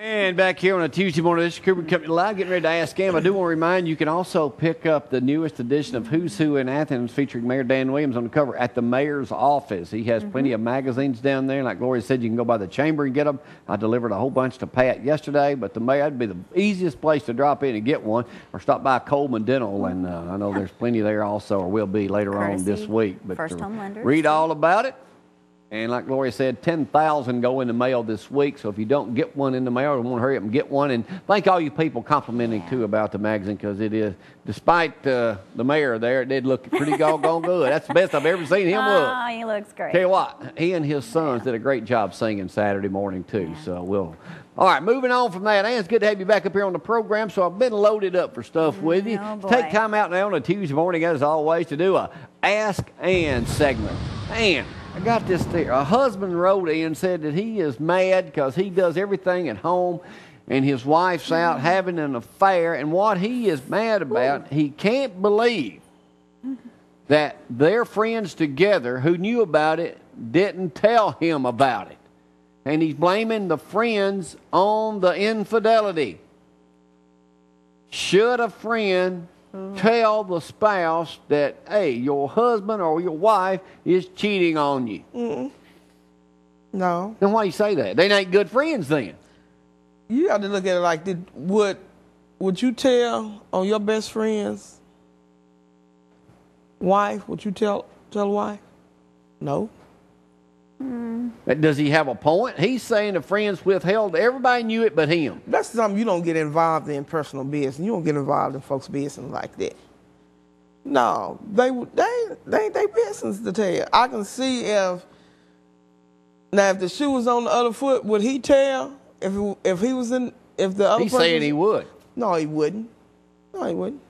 And back here on a Tuesday morning, this is Cooper Company Live, getting ready to Ask Ann. I do want to remind you, you can also pick up the newest edition of Who's Who in Athens featuring Mayor Dan Williams on the cover at the mayor's office. He has plenty of magazines down there. Like Gloria said, you can go by the chamber and get them. I delivered a whole bunch to Pat yesterday, but the mayor, that'd be the easiest place to drop in and get one or stop by Coleman Dental. And uh, I know there's plenty there also, or will be later on this week. But First Home Lenders. read all about it. And like Gloria said, 10,000 go in the mail this week. So if you don't get one in the mail, you want to hurry up and get one. And thank all you people complimenting too about the magazine because it is, despite uh, the mayor there, it did look pretty doggone good. That's the best I've ever seen him look. Oh, he looks great. Tell you what, he and his sons did a great job singing Saturday morning too. So we'll. All right, moving on from that. Ann, it's good to have you back up here on the program. So I've been loaded up for stuff with you. Oh. Take time out now on a Tuesday morning, as always, to do a Ask Ann segment. Ann, I got this there. A husband wrote in and said that he is mad because he does everything at home and his wife's out having an affair. And what he is mad about, he can't believe that their friends together who knew about it didn't tell him about it. And he's blaming the friends on the infidelity. Should a friend Mm-hmm. tell the spouse that, hey, your husband or your wife is cheating on you? No. Then why you say that? They ain't good friends then. You have to look at it like, did, would, would you tell on your best friend's wife? Would you tell, tell wife? No. Hmm. Does he have a point? He's saying the friends withheld. Everybody knew it but him. That's something you don't get involved in personal business. You don't get involved in folks' business like that. No, they they they ain't their business to tell. I can see if now if the shoe was on the other foot, would he tell? If he, if he was in if the other He's person saying was- he would. No, he wouldn't. No, he wouldn't.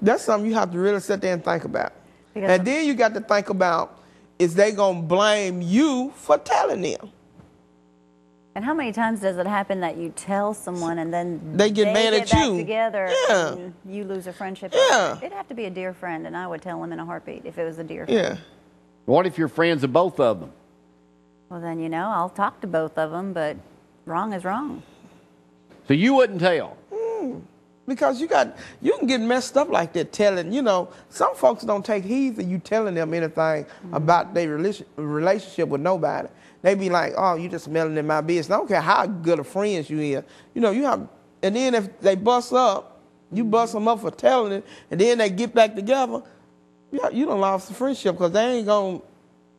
That's something you have to really sit there and think about. Because and then you got to think about is they gonna blame you for telling them? And how many times does it happen that you tell someone and then They get mad at you? together Yeah. and you lose a friendship? Yeah. It'd have to be a dear friend, and I would tell them in a heartbeat if it was a dear friend. Yeah. What if you're friends of both of them? Well, then, you know, I'll talk to both of them, but wrong is wrong. So you wouldn't tell. Mm. Because you got you can get messed up like that telling, you know, some folks don't take heed to you telling them anything mm-hmm. about their relation, relationship with nobody. They be like, Oh, you just meddling in my business. I don't care how good of friends you is. You know, you have and then if they bust up, you mm-hmm. bust them up for telling it, and then they get back together, yeah, you don't lost the friendship because they ain't gonna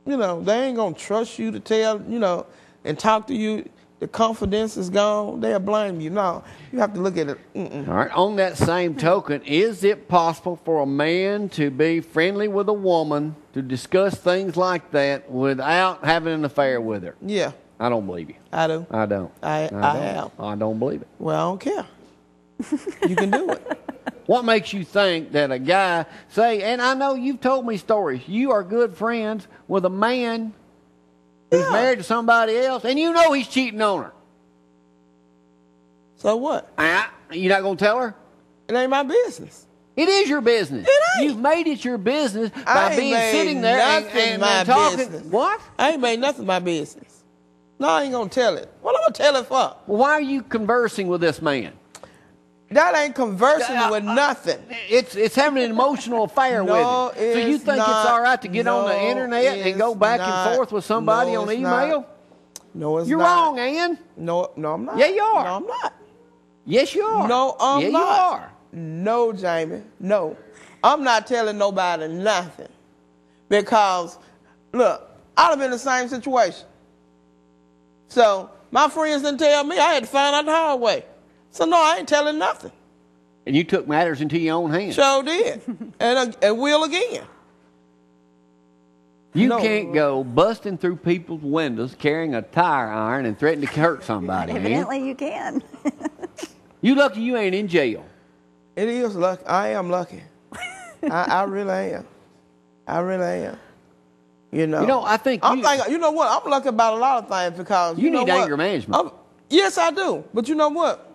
you know, they ain't gonna trust you to tell, you know, and talk to you. The confidence is gone. They'll blame you. No, you have to look at it. Mm-mm. All right. On that same token, is it possible for a man to be friendly with a woman to discuss things like that without having an affair with her? Yeah, I don't believe you. I do. I don't. I- I don't. have. I don't believe it. Well, I don't care. you can do it. What makes you think that a guy say, and I know you've told me stories, you are good friends with a man who's Yeah. married to somebody else, and you know he's cheating on her. So what? Ah, you're not going to tell her? It ain't my business. It is your business. It ain't. You've made it your business I by being sitting there and, and, my and talking. business. What? I ain't made nothing my business. No, I ain't gonna tell it. What I'm gonna tell it for? Well, why are you conversing with this man? That ain't conversing Uh, with nothing. It's it's having an emotional affair No, with him. So you it's think it's all right to get on the internet and go back not. and forth with somebody No, on email? not. No, it's not. You're not. wrong, Ann. No, no, I'm not. Yeah, you are. No, I'm not. Yes, you are. No, I'm yeah, not. you are. No, Jamie. No. I'm not telling nobody nothing. Because, look, I'd have been in the same situation. So, my friends didn't tell me. I had to find out the hard way. So, no, I ain't telling nothing. And you took matters into your own hands. So did. and, uh, and will again. you no. can't go busting through people's windows carrying a tire iron and threatening to hurt somebody. Ann. Evidently, you can. You lucky you ain't in jail. It is lucky. I am lucky. I, I really am. I really am. You know. You know, I think I'm you- thinking, you know what? I'm lucky about a lot of things because You you, know need what? anger management. I'm- yes, I do. But you know what?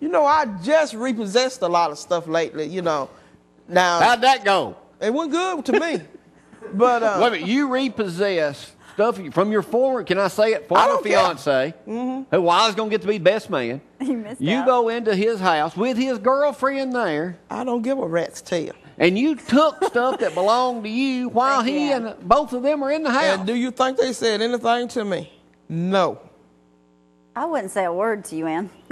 You know, I just repossessed a lot of stuff lately. You know, now How'd that go? it went good to me. But uh, Wait a minute, you repossessed stuff from your former, can I say it, former don't care. fiance, who I was going to get to be best man. You missed You out. go into his house with his girlfriend there, I don't give a rat's tail. and you took stuff that belonged to you while he Again. and both of them are in the house. And do you think they said anything to me? No. I wouldn't say a word to you, Ann.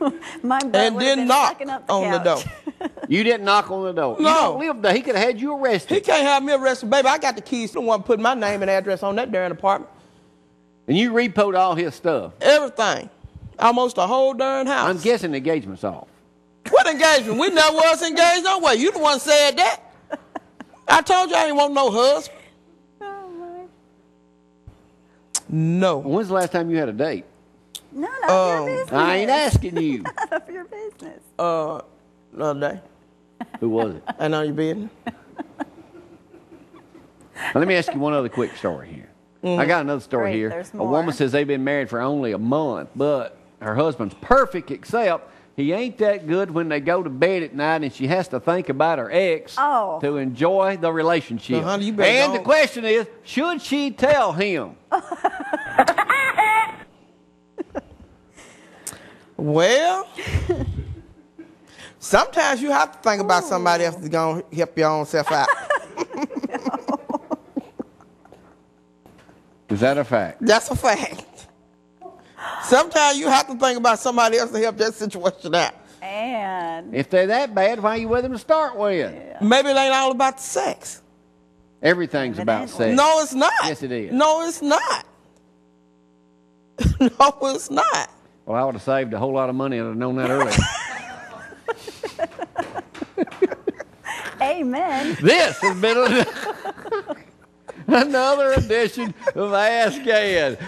My butt And would have then knock up the on the door. You didn't knock on the door. You No. don't live there. He could have had you arrested. He can't have me arrested, baby. I got the keys. Don't want to put my name and address on that darn apartment. And you repoed all his stuff. Everything. Almost the whole darn house. I'm guessing the engagement's off. What engagement? We never was engaged no way. You the one said that. I told you I ain't want no husband. Oh, my. No. When's the last time you had a date? None of Um, your business. I ain't asking you. None of your business. Uh, the other day. Who was it? I know your business. Now, let me ask you one other quick story here. I got another story Great, here. there's A woman says they've been married for only a month, but her husband's perfect, except he ain't that good when they go to bed at night and she has to think about her ex Oh. to enjoy the relationship. Well, honey, you better and go- the question is, should she tell him? Well, sometimes you have to think about somebody else that's going to help your own self out. Is that a fact? That's a fact. Sometimes you have to think about somebody else to help that situation out. And If they're that bad, why are you with them to start with? Maybe it ain't all about the sex. Everything's about sex. No, it's not. Yes, it is. No, it's not. no, it's not. Well, I would have saved a whole lot of money if I'd have known that earlier. amen. this has been another edition of Ask Ann.